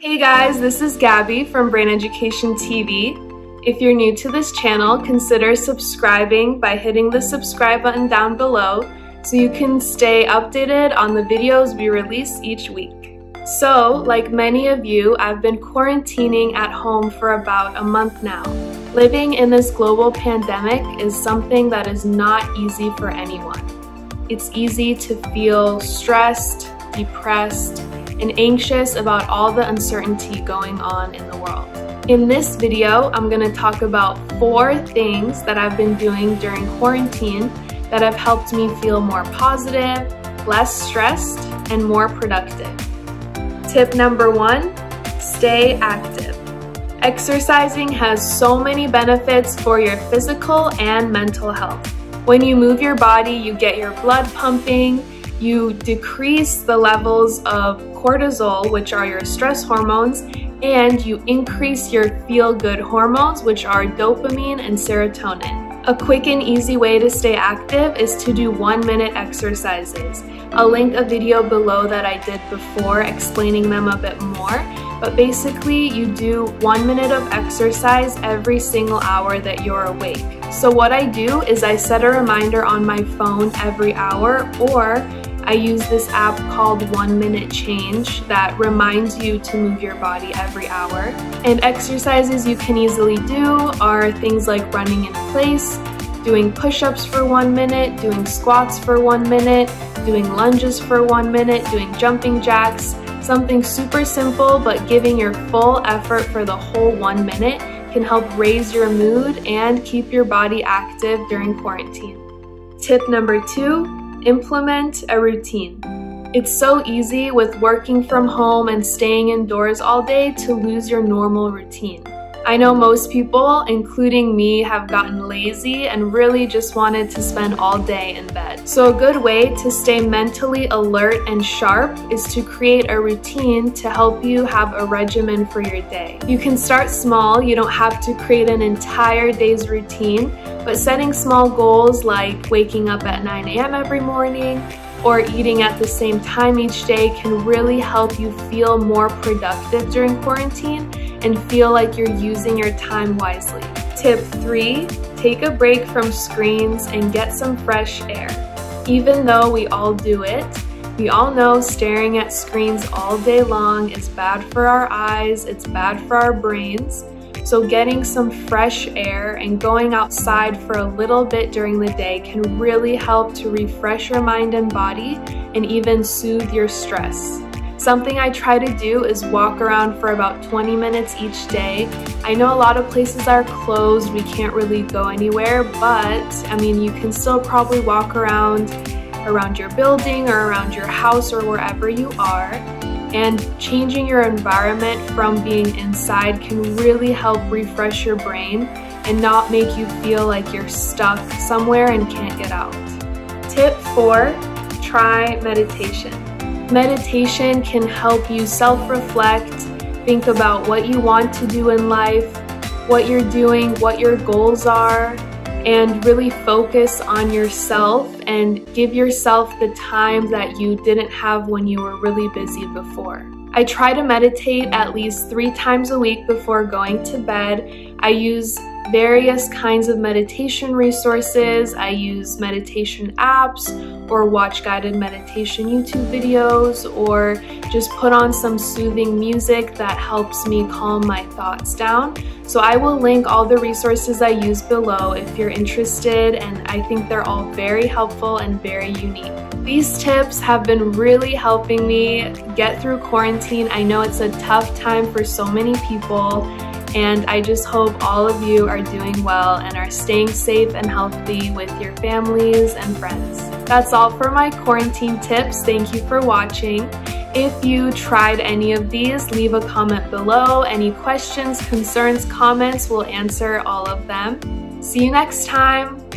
Hey guys, this is Gabby from Brain Education TV. If you're new to this channel, consider subscribing by hitting the subscribe button down below so you can stay updated on the videos we release each week. So, like many of you, I've been quarantining at home for about a month now. Living in this global pandemic is something that is not easy for anyone. It's easy to feel stressed, depressed, and anxious about all the uncertainty going on in the world. In this video, I'm going to talk about four things that I've been doing during quarantine that have helped me feel more positive, less stressed, and more productive. Tip number one, stay active. Exercising has so many benefits for your physical and mental health. When you move your body, you get your blood pumping, you decrease the levels of cortisol, which are your stress hormones, and you increase your feel-good hormones, which are dopamine and serotonin. A quick and easy way to stay active is to do one minute exercises. I'll link a video below that I did before explaining them a bit more, but basically you do one minute of exercise every single hour that you're awake. So what I do is I set a reminder on my phone every hour or I use this app called One Minute Change that reminds you to move your body every hour. And exercises you can easily do are things like running in place, doing push-ups for one minute, doing squats for one minute, doing lunges for one minute, doing jumping jacks, something super simple but giving your full effort for the whole one minute can help raise your mood and keep your body active during quarantine. Tip number two, Implement a routine. It's so easy with working from home and staying indoors all day to lose your normal routine. I know most people, including me, have gotten lazy and really just wanted to spend all day in bed. So a good way to stay mentally alert and sharp is to create a routine to help you have a regimen for your day. You can start small, you don't have to create an entire day's routine, but setting small goals like waking up at 9 a.m. every morning or eating at the same time each day can really help you feel more productive during quarantine and feel like you're using your time wisely. Tip three, take a break from screens and get some fresh air. Even though we all do it, we all know staring at screens all day long is bad for our eyes, it's bad for our brains, so getting some fresh air and going outside for a little bit during the day can really help to refresh your mind and body and even soothe your stress. Something I try to do is walk around for about 20 minutes each day. I know a lot of places are closed, we can't really go anywhere, but I mean, you can still probably walk around around your building or around your house or wherever you are and changing your environment from being inside can really help refresh your brain and not make you feel like you're stuck somewhere and can't get out. Tip four, try meditation. Meditation can help you self-reflect, think about what you want to do in life, what you're doing, what your goals are, and really focus on yourself and give yourself the time that you didn't have when you were really busy before. I try to meditate at least three times a week before going to bed. I use various kinds of meditation resources. I use meditation apps or watch guided meditation YouTube videos or just put on some soothing music that helps me calm my thoughts down. So I will link all the resources I use below if you're interested and I think they're all very helpful and very unique. These tips have been really helping me get through quarantine. I know it's a tough time for so many people and I just hope all of you are doing well and are staying safe and healthy with your families and friends. That's all for my quarantine tips. Thank you for watching. If you tried any of these, leave a comment below. Any questions, concerns, comments, we'll answer all of them. See you next time.